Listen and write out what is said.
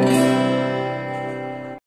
Música